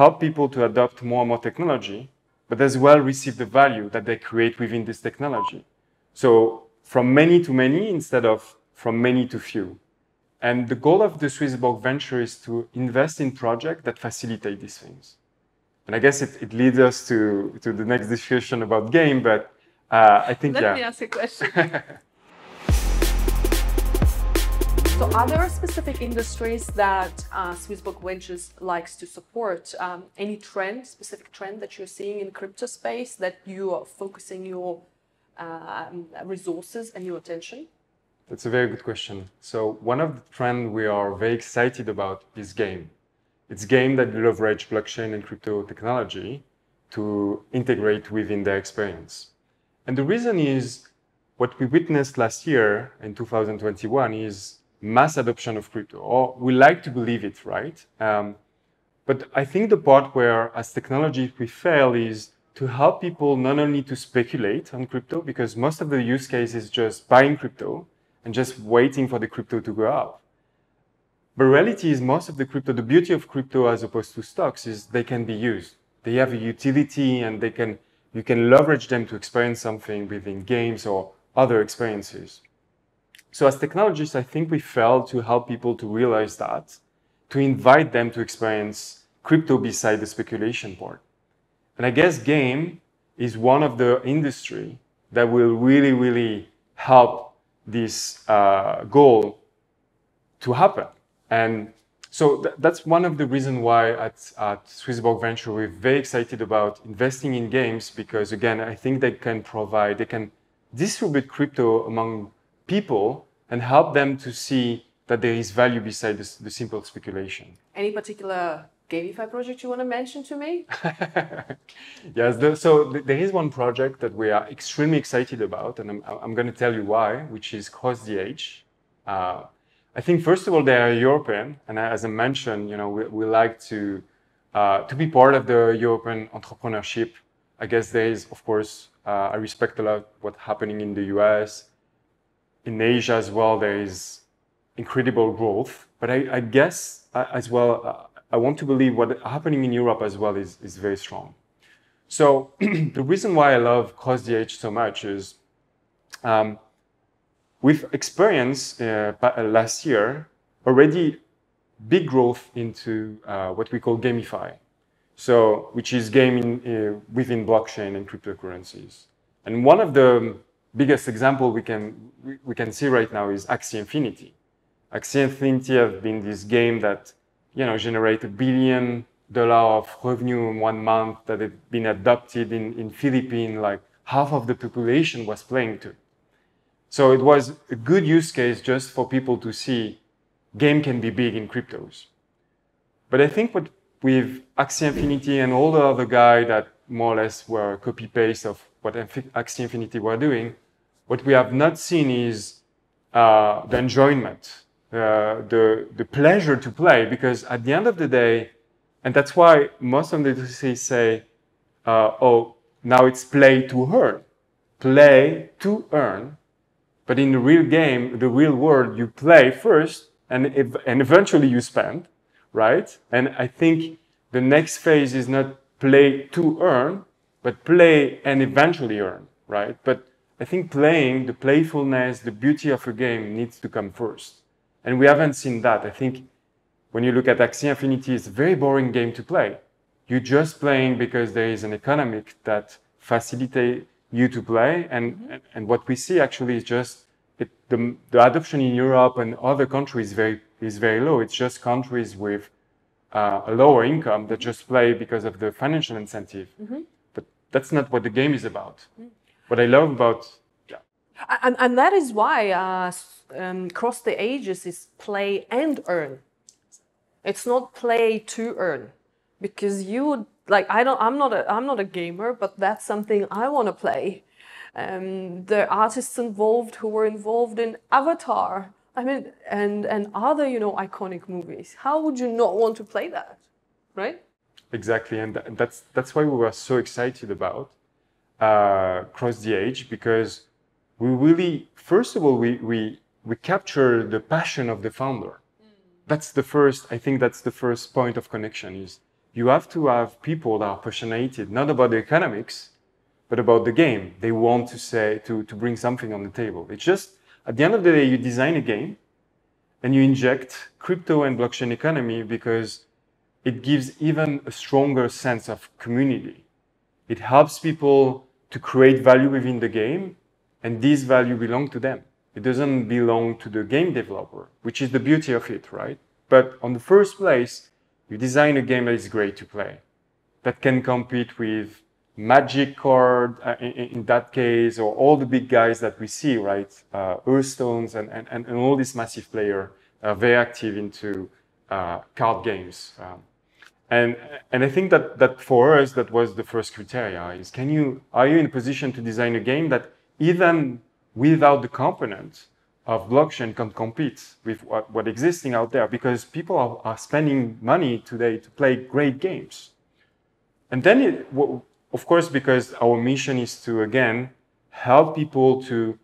help people to adopt more and more technology, but as well receive the value that they create within this technology. So from many to many instead of from many to few. And the goal of the Swissborg venture is to invest in projects that facilitate these things. And I guess it, it leads us to, to the next discussion about game, but uh, I think Let yeah. me ask a question. so, are there specific industries that uh, Swissborg Ventures likes to support? Um, any trend, specific trend that you're seeing in crypto space that you are focusing your um, resources and your attention? That's a very good question. So one of the trends we are very excited about is game. It's game that leverage blockchain and crypto technology to integrate within their experience. And the reason is what we witnessed last year in 2021 is mass adoption of crypto, or we like to believe it, right? Um, but I think the part where as technology we fail is to help people not only to speculate on crypto, because most of the use case is just buying crypto, and just waiting for the crypto to go up. But reality is most of the crypto, the beauty of crypto as opposed to stocks is they can be used. They have a utility and they can, you can leverage them to experience something within games or other experiences. So as technologists, I think we fail to help people to realize that, to invite them to experience crypto beside the speculation part. And I guess game is one of the industry that will really, really help this uh, goal to happen. And so th- that's one of the reasons why at, at Swissborg Venture we're very excited about investing in games because again I think they can provide they can distribute crypto among people and help them to see that there is value beside the, the simple speculation. Any particular GameFi project you want to mention to me? yes, the, so th- there is one project that we are extremely excited about, and I'm, I'm going to tell you why, which is Cross the Age. Uh, I think first of all they are European, and as I mentioned, you know, we, we like to uh, to be part of the European entrepreneurship. I guess there is, of course, uh, I respect a lot what's happening in the US, in Asia as well. There is incredible growth, but I, I guess uh, as well uh, I want to believe what happening in Europe as well is, is very strong. So the reason why I love Cross the so much is um, we've experienced uh, last year already big growth into uh, what we call GameFi, so which is gaming uh, within blockchain and cryptocurrencies. And one of the biggest example we can we, can see right now is Axie Infinity. Axie Infinity have been this game that you know, generate a billion dollar of revenue in one month that had been adopted in, in Philippines, like half of the population was playing to. So it was a good use case just for people to see game can be big in cryptos. But I think what with Axie Infinity and all the other guys that more or less were copy paste of what Axie Infinity were doing, what we have not seen is uh, the enjoyment uh, the, the pleasure to play because at the end of the day, and that's why most of the industries say, uh, oh, now it's play to earn. Play to earn. But in the real game, the real world, you play first and, ev- and eventually you spend, right? And I think the next phase is not play to earn, but play and eventually earn, right? But I think playing, the playfulness, the beauty of a game needs to come first. And we haven't seen that. I think when you look at Axie Infinity, it's a very boring game to play. You're just playing because there is an economic that facilitate you to play. And, mm-hmm. and what we see actually is just it, the, the adoption in Europe and other countries very, is very low. It's just countries with uh, a lower income that just play because of the financial incentive. Mm-hmm. But that's not what the game is about. Mm-hmm. What I love about yeah. and, and that is why uh, um, Cross the Ages is play and earn. It's not play to earn, because you like I don't. I'm not a. I'm not a gamer, but that's something I want to play. Um, the artists involved who were involved in Avatar. I mean, and and other you know iconic movies. How would you not want to play that, right? Exactly, and that's that's why we were so excited about uh, Cross the Age because we really, first of all, we, we, we capture the passion of the founder. Mm. That's the first, I think that's the first point of connection is you have to have people that are passionate not about the economics, but about the game. They want to say to, to bring something on the table. It's just at the end of the day, you design a game and you inject crypto and blockchain economy because it gives even a stronger sense of community. It helps people to create value within the game, and this value belongs to them. It doesn't belong to the game developer, which is the beauty of it, right? But on the first place, you design a game that is great to play, that can compete with Magic card uh, in, in, that case, or all the big guys that we see, right? Uh, Hearthstones and, and, and all these massive players are very active into uh, card games. Um, and, and I think that, that for us, that was the first criteria is can you, are you in a position to design a game that even without the component of blockchain can compete with what, what existing out there because people are, are spending money today to play great games. And then, it, of course, because our mission is to, again, help people to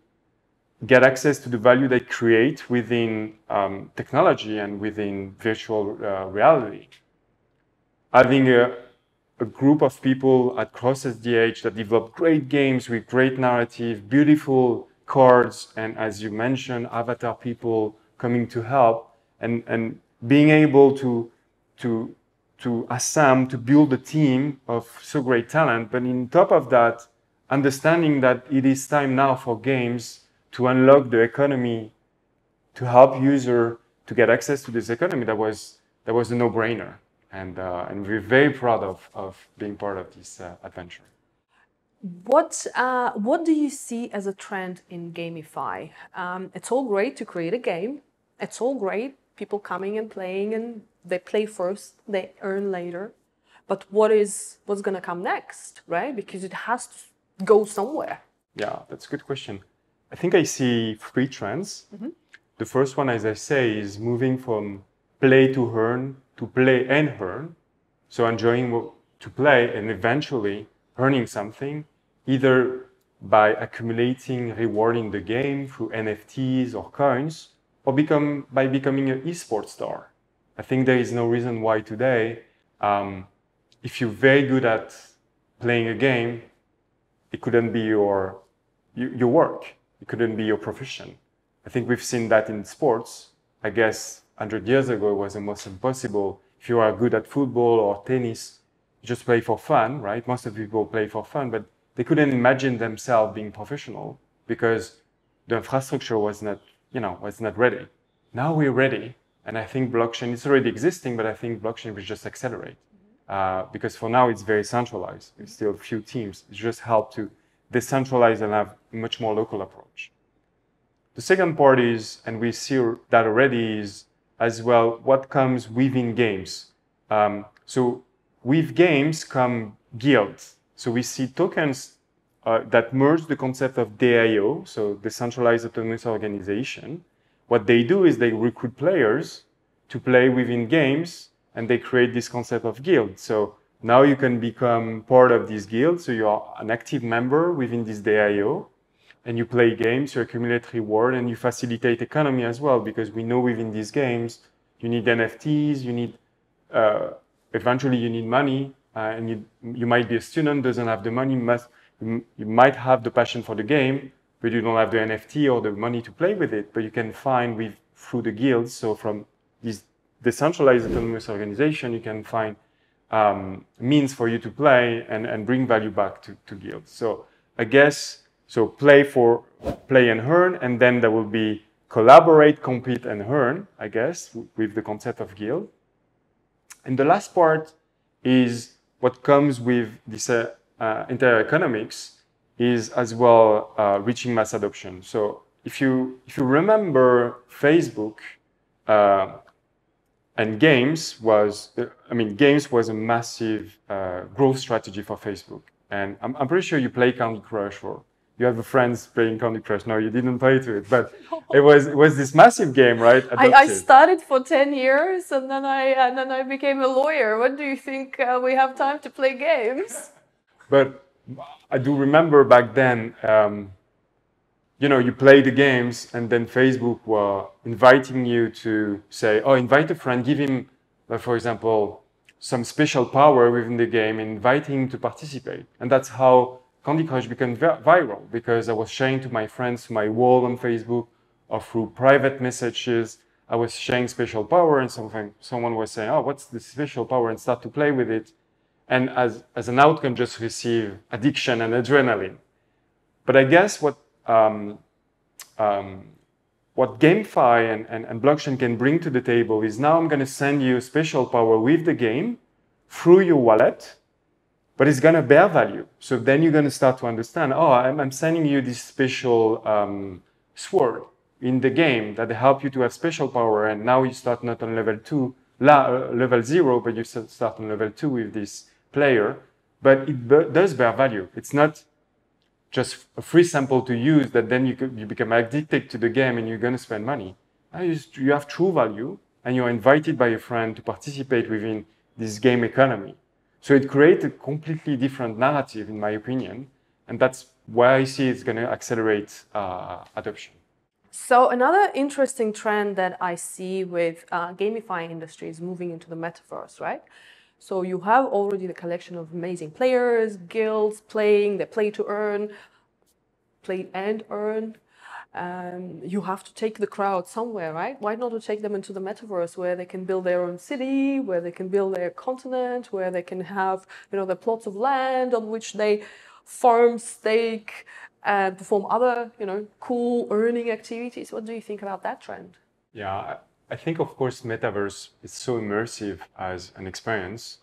get access to the value they create within um, technology and within virtual uh, reality having a, a group of people at Cross the Ages that develop great games with great narrative, beautiful cards, and as you mentioned, avatar people coming to help, and, and being able to, to, to assemble, to build a team of so great talent. But in top of that, understanding that it is time now for games to unlock the economy, to help user to get access to this economy that was, that was a no-brainer and, uh, and we're very proud of, of being part of this uh, adventure. What, uh, what do you see as a trend in GameFi? Um, it's all great to create a game. It's all great, people coming and playing, and they play first, they earn later. But what is what's going to come next, right? Because it has to go somewhere. Yeah, that's a good question. I think I see three trends. Mm-hmm. The first one, as I say, is moving from play to earn to play and earn. So enjoying to play and eventually earning something, either by accumulating reward in the game through NFTs or coins, or become by becoming an esports star. I think there is no reason why today, um, if you're very good at playing a game, it couldn't be your your work. It couldn't be your profession. I think we've seen that in sports. I guess 100 years ago, it was almost impossible. If you are good at football or tennis, you just play for fun, right? Most of the people play for fun, but they couldn't imagine themselves being professional because the infrastructure was not, you know, was not ready. Now we're ready, and I think blockchain is already existing, but I think blockchain will just accelerate uh, because for now it's very centralized. It's still a few teams. It just helped to decentralize and have a much more local approach. The second part is, and we see that already, is as well what comes within games. Um, so with games come guilds. So we see tokens uh, that merge the concept of DAO, so decentralized autonomous organization. What they do is they recruit players to play within games and they create this concept of guild. So now you can become part of this guild. So you are an active member within this DAO and you play games, you accumulate reward, and you facilitate economy as well, because we know within these games, you need NFTs, you need, uh, eventually you need money, uh, and you, you might be a student, doesn't have the money, must, you, might have the passion for the game, but you don't have the NFT or the money to play with it, but you can find with, through the guilds, so from this decentralized autonomous organization, you can find um, means for you to play and, and bring value back to, to guilds. So I guess so play for play and earn, and then there will be collaborate, compete, and earn, I guess, with the concept of guild. And the last part is what comes with this uh, uh, entire economics is as well uh, reaching mass adoption. So if you if you remember Facebook uh, and games was uh, I mean games was a massive uh, growth strategy for Facebook. And I'm, I'm pretty sure you play Candy Crush or you have a friends playing Candy Crush. No, you didn't play to it, but it was it was this massive game, right? I, I, started for ten years, and then I and then I became a lawyer. What do you think? Uh, we have time to play games? But I do remember back then. Um, you know, you play the games, and then Facebook were inviting you to say, "Oh, invite a friend, give him, uh, for example, some special power within the game, inviting him to participate. And that's how Candy Crush became viral because I was sharing to my friends, my wall on Facebook, or through private messages. I was sharing special power, and something someone was saying, "Oh, what's this special power?" and start to play with it, and as as an outcome, just receive addiction and adrenaline. But I guess what um, um, what GameFi and, and, and blockchain can bring to the table is now I'm going to send you special power with the game through your wallet, but it's going to bear value. So then you're going to start to understand, oh, I'm, I'm sending you this special um, sword in the game that help you to have special power. And now you start not on level two, la, uh, level zero, but you start on level two with this player. But it does bear value. It's not just a free sample to use that then you, could, you become addicted to the game and you're going to spend money. You have true value and you're invited by a friend to participate within this game economy. So it creates a completely different narrative, in my opinion. And that's why I see it's going to accelerate uh, adoption. So another interesting trend that I see with uh, gamifying industry is moving into the metaverse, right? So you have already the collection of amazing players, guilds playing, they play to earn, play and earn. Um, you have to take the crowd somewhere, right? Why not to take them into the metaverse where they can build their own city, where they can build their continent, where they can have, you know, their plots of land on which they farm, stake, and perform other, you know, cool earning activities. What do you think about that trend? Yeah, I think, of course, metaverse is so immersive as an experience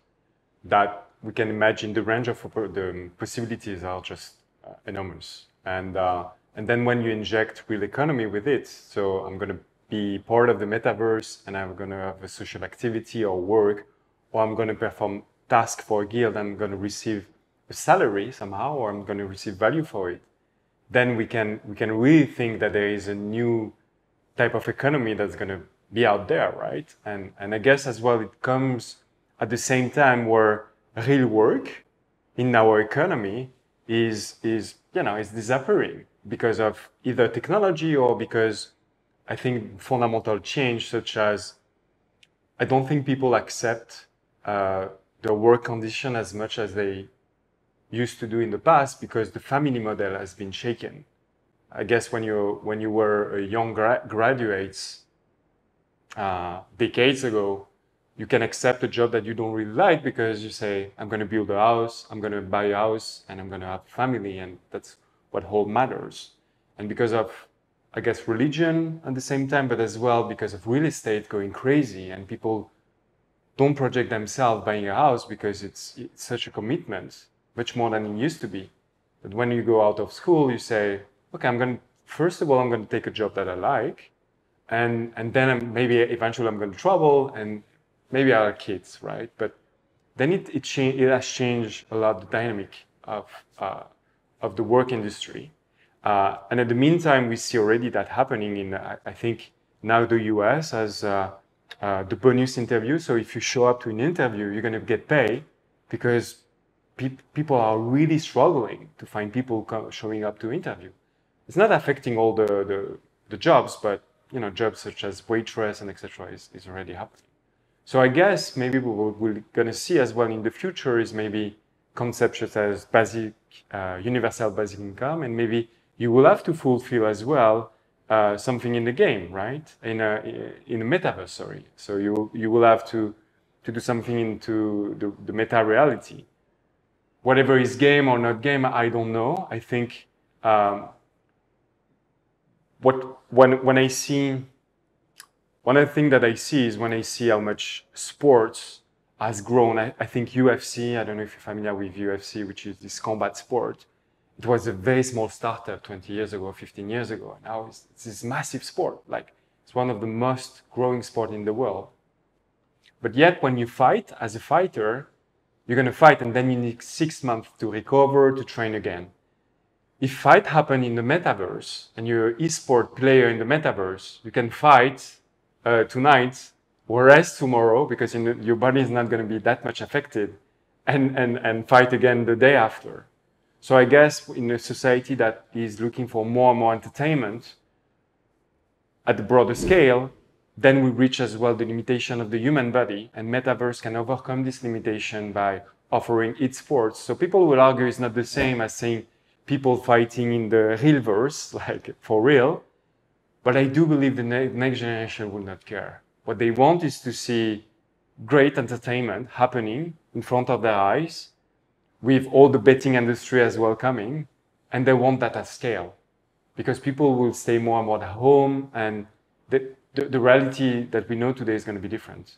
that we can imagine the range of the possibilities are just uh, enormous. And, uh, and then when you inject real economy with it, so I'm going to be part of the metaverse and I'm going to have a social activity or work, or I'm going to perform task for a guild, I'm going to receive a salary somehow, or I'm going to receive value for it. Then we can, we can really think that there is a new type of economy that's going to be out there, right? And and I guess as well it comes at the same time where real work in our economy is is you know is disappearing because of either technology or because I think fundamental change such as I don't think people accept uh, their work condition as much as they used to do in the past because the family model has been shaken. I guess when you when you were a young gra- graduates uh, decades ago, you can accept a job that you don't really like because you say, I'm going to build a house, I'm going to buy a house, and I'm going to have a family, and that's what whole matters. And because of, I guess, religion at the same time, but as well because of real estate going crazy, and people don't project themselves buying a house because it's, it's such a commitment, much more than it used to be. But when you go out of school, you say, okay, I'm going to, first of all, I'm going to take a job that I like and and then maybe eventually I'm going to travel and maybe i have kids, right? But then it it, cha- it has changed a lot the dynamic of uh, of the work industry. Uh, and in the meantime, we see already that happening in uh, I think now the U.S. as uh, uh, the bonus interview. So if you show up to an interview, you're going to get paid because pe- people are really struggling to find people co- showing up to interview. It's not affecting all the, the, the jobs, but you know, jobs such as waitress and etc. Is, is already happening. So I guess maybe what we're going to see as well in the future is maybe concepts such as basic, uh, universal basic income, and maybe you will have to fulfill as well uh, something in the game, right? In a in a metaverse, sorry. So you you will have to to do something into the, the meta reality. Whatever is game or not game, I don't know. I think um, what when when I see one of the things that I see is when I see how much sports has grown. I, I, think UFC. I don't know if you're familiar with UFC, which is this combat sport. It was a very small startup 20 years ago, 15 years ago. Now it's, it's this massive sport. Like it's one of the most growing sport in the world. But yet, when you fight as a fighter, you're going to fight, and then you need six months to recover to train again if fight happen in the metaverse and you're an esport player in the metaverse, you can fight uh, tonight or rest tomorrow because the, your body is not going to be that much affected and, and, and fight again the day after. So I guess in a society that is looking for more and more entertainment at the broader scale, then we reach as well the limitation of the human body, and metaverse can overcome this limitation by offering esports. So people will argue it's not the same as saying people fighting in the real verse, like for real. But I do believe the ne- next generation will not care. What they want is to see great entertainment happening in front of their eyes, with all the betting industry as well coming, and they want that at scale, because people will stay more and more at home, and the, the, the reality that we know today is going to be different.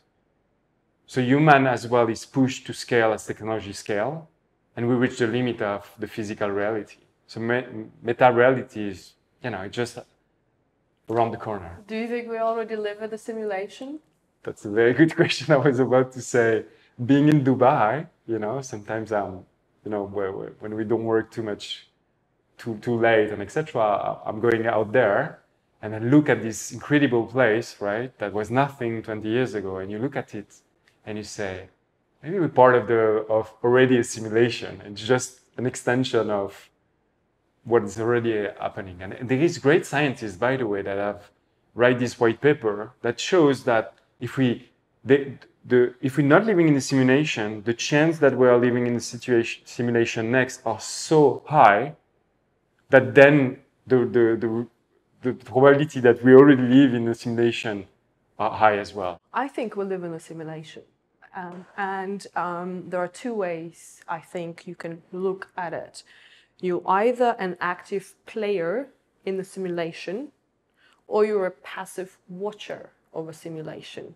So human as well is pushed to scale as technology scale, and we reach the limit of the physical reality. So me- meta reality is, you know, just around the corner. Do you think we already live in a simulation? That's a very good question. I was about to say, being in Dubai, you know, sometimes I'm, you know, when we don't work too much, too too late and etc. I'm going out there and I look at this incredible place, right? That was nothing 20 years ago, and you look at it and you say, maybe we're part of the of already a simulation. It's just an extension of what is already happening. And there is great scientists, by the way, that have write this white paper that shows that if we the, the, if we're not living in the simulation, the chance that we are living in the situation simulation next are so high that then the, the, the, the probability that we already live in the simulation are high as well. I think we live in a simulation. Um, and um, there are two ways I think you can look at it. You're either an active player in the simulation or you're a passive watcher of a simulation.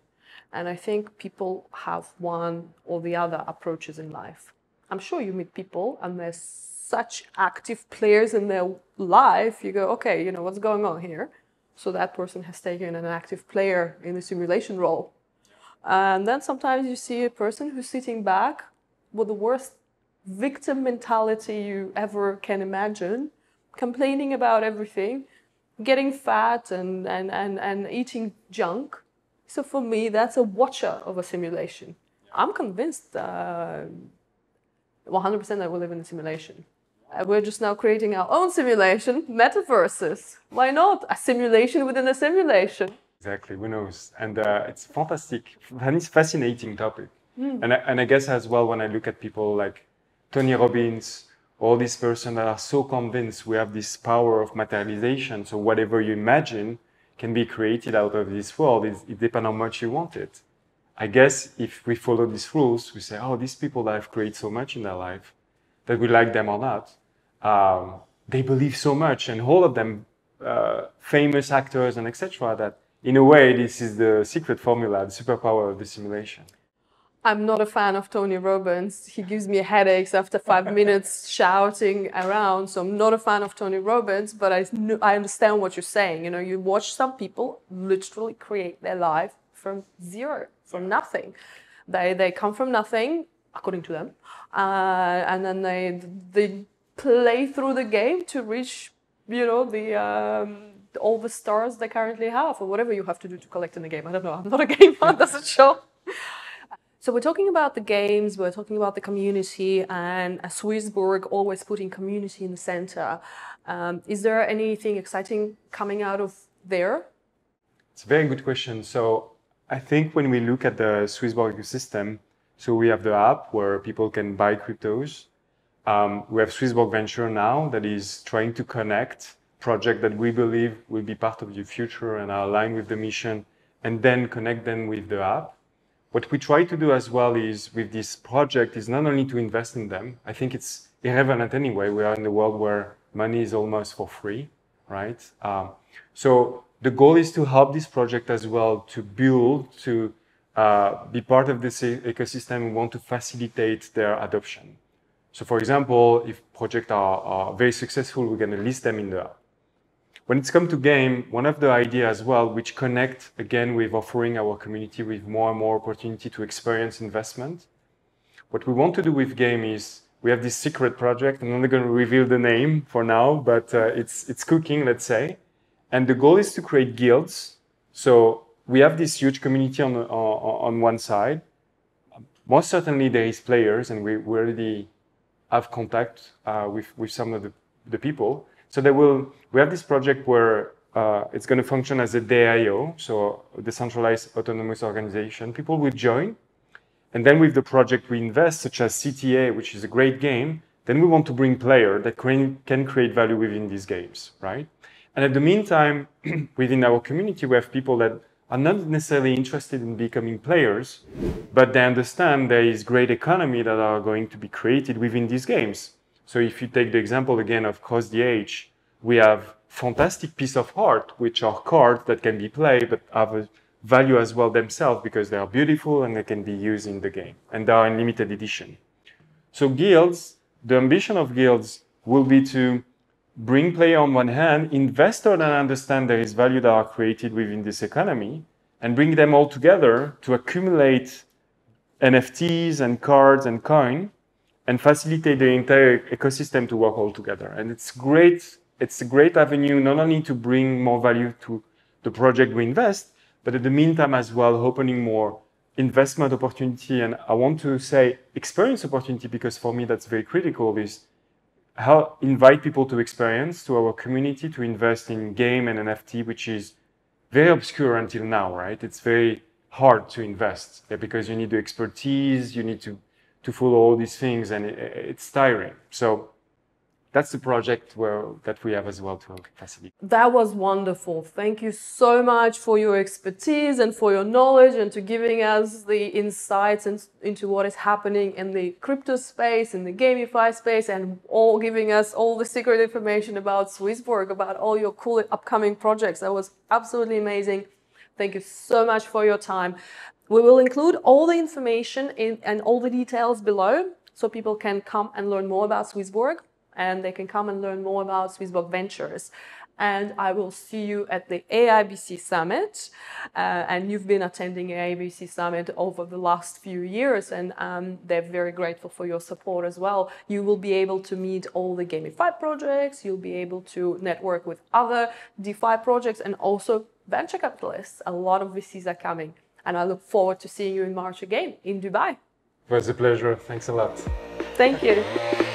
And I think people have one or the other approaches in life. I'm sure you meet people and there's such active players in their life, you go, okay, you know, what's going on here? So that person has taken an active player in the simulation role. And then sometimes you see a person who's sitting back with the worst victim mentality you ever can imagine, complaining about everything, getting fat and, and, and, and eating junk. So for me, that's a watcher of a simulation. I'm convinced uh, 100% that we live in a simulation. Uh, we're just now creating our own simulation, metaverses. Why not? A simulation within a simulation. Exactly, who knows? And uh, it's fantastic, and it's fascinating topic. Mm. And, I, and I guess as well, when I look at people like Tony Robbins, all these persons that are so convinced we have this power of materialization, so whatever you imagine can be created out of this world, it, it depends how much you want it. I guess if we follow these rules, we say, oh, these people that have created so much in their life, that we like them or not, um, they believe so much, and all of them, uh, famous actors and etc., that in a way, this is the secret formula, the superpower of the simulation. I'm not a fan of Tony Robbins. He gives me headaches after five minutes shouting around. So I'm not a fan of Tony Robbins, but I, I understand what you're saying. You know, you watch some people literally create their life from zero, from nothing. They, they come from nothing, according to them, uh, and then they, they play through the game to reach, you know, the, um, all the stars they currently have, or whatever you have to do to collect in the game. I don't know. I'm not a gamer. Doesn't show. So we're talking about the games, we're talking about the community, and Swissborg always putting community in the center. Um, is there anything exciting coming out of there? It's a very good question. So I think when we look at the Swissborg ecosystem, so we have the app where people can buy cryptos. Um, we have Swissborg Venture now that is trying to connect projects that we believe will be part of the future and are aligned with the mission, and then connect them with the app what we try to do as well is with this project is not only to invest in them. I think it's irrelevant anyway. We are in a world where money is almost for free, right? Um, so the goal is to help this project as well to build, to uh, be part of this ecosystem. We want to facilitate their adoption. So, for example, if projects are, are very successful, we're going to list them in the. When it's come to game, one of the ideas as well, which connect again with offering our community with more and more opportunity to experience investment. What we want to do with game is we have this secret project. I'm not going to reveal the name for now, but uh, it's it's cooking, let's say. And the goal is to create guilds. So we have this huge community on on, on one side. Most certainly there is players, and we, we already have contact uh, with with some of the, the people. So they will, we have this project where uh, it's going to function as a DAO, so decentralized autonomous organization. People will join, and then with the project we invest, such as CTA, which is a great game, then we want to bring players that can create value within these games, right? And at the meantime, within our community, we have people that are not necessarily interested in becoming players, but they understand there is great economy that are going to be created within these games. So if you take the example again of Cross Age, we have fantastic piece of art, which are cards that can be played, but have a value as well themselves because they are beautiful and they can be used in the game. And they are in limited edition. So guilds, the ambition of guilds will be to bring play on one hand, investor that understand there is value that are created within this economy, and bring them all together to accumulate NFTs and cards and coin and facilitate the entire ecosystem to work all together. And it's great. It's a great avenue not only to bring more value to the project we invest, but in the meantime as well opening more investment opportunity. And I want to say experience opportunity because for me that's very critical. Is how invite people to experience to our community to invest in game and NFT, which is very obscure until now, right? It's very hard to invest because you need the expertise, you need to to follow all these things, and it, it's tiring. So that's the project where that we have as well to facilitate. That was wonderful. Thank you so much for your expertise and for your knowledge and to giving us the insights in, into what is happening in the crypto space, in the GameFi space, and all giving us all the secret information about Swissborg, about all your cool upcoming projects. That was absolutely amazing. Thank you so much for your time. We will include all the information in, and all the details below so people can come and learn more about Swissborg and they can come and learn more about Swissborg Ventures. And I will see you at the AIBC Summit. Uh, and you've been attending AIBC Summit over the last few years, and um, they're very grateful for your support as well. You will be able to meet all the GameFi projects, you'll be able to network with other DeFi projects, and also venture capitalists. A lot of VCs are coming. And I look forward to seeing you in March again in Dubai. It was a pleasure. Thanks a lot. Thank you.